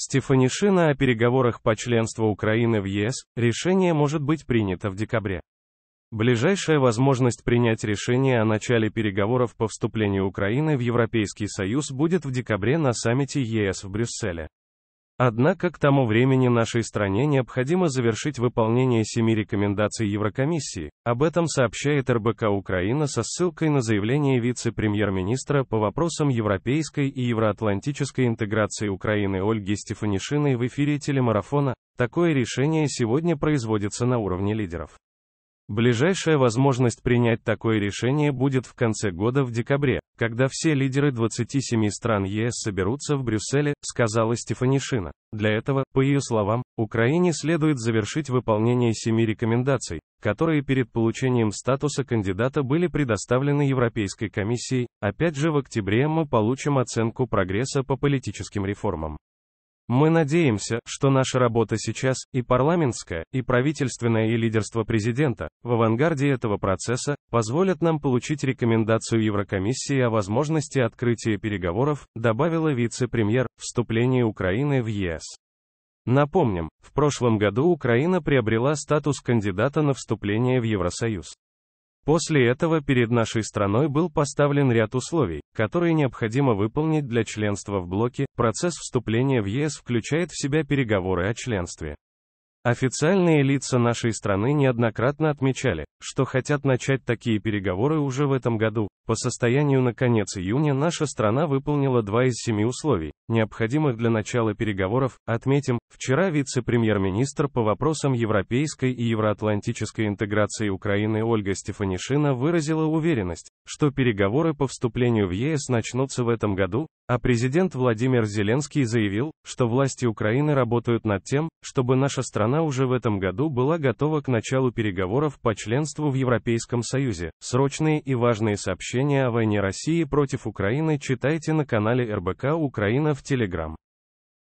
Стефанишина о переговорах по членству Украины в ЕС, решение может быть принято в декабре. Ближайшая возможность принять решение о начале переговоров по вступлению Украины в Европейский Союз будет в декабре на саммите ЕС в Брюсселе. Однако к тому времени нашей стране необходимо завершить выполнение семи рекомендаций Еврокомиссии. Об этом сообщает РБК Украина со ссылкой на заявление вице-премьер-министра по вопросам европейской и евроатлантической интеграции Украины Ольги Стефанишиной в эфире телемарафона. Такое решение сегодня производится на уровне лидеров. Ближайшая возможность принять такое решение будет в конце года в декабре, когда все лидеры 27 стран ЕС соберутся в Брюсселе, сказала Стефанишина. Для этого, по ее словам, Украине следует завершить выполнение семи рекомендаций, которые перед получением статуса кандидата были предоставлены Европейской комиссией. Опять же в октябре мы получим оценку прогресса по политическим реформам. Мы надеемся, что наша работа сейчас, и парламентская, и правительственная, и лидерство президента, в авангарде этого процесса, позволят нам получить рекомендацию Еврокомиссии о возможности открытия переговоров, добавила вице-премьер, вступление Украины в ЕС. Напомним, в прошлом году Украина приобрела статус кандидата на вступление в Евросоюз. После этого перед нашей страной был поставлен ряд условий, которые необходимо выполнить для членства в блоке. Процесс вступления в ЕС включает в себя переговоры о членстве. Официальные лица нашей страны неоднократно отмечали, что хотят начать такие переговоры уже в этом году. По состоянию на конец июня наша страна выполнила два из семи условий, необходимых для начала переговоров. Отметим, вчера вице-премьер-министр по вопросам европейской и евроатлантической интеграции Украины Ольга Стефанишина выразила уверенность, что переговоры по вступлению в ЕС начнутся в этом году, а президент Владимир Зеленский заявил, что власти Украины работают над тем, чтобы наша страна уже в этом году была готова к началу переговоров по членству в Европейском Союзе. Срочные и важные сообщения о войне России против Украины читайте на канале РБК Украина в Телеграм.